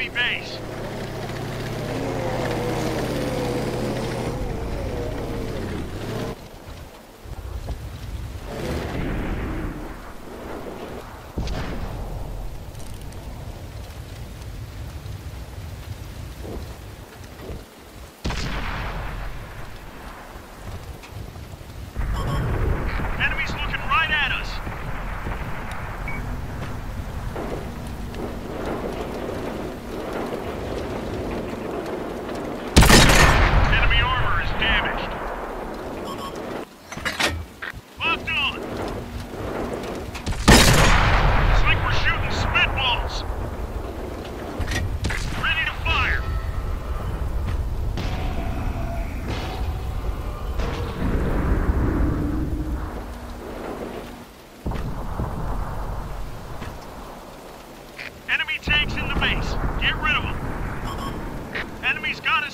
enemy base.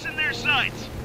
in their sights.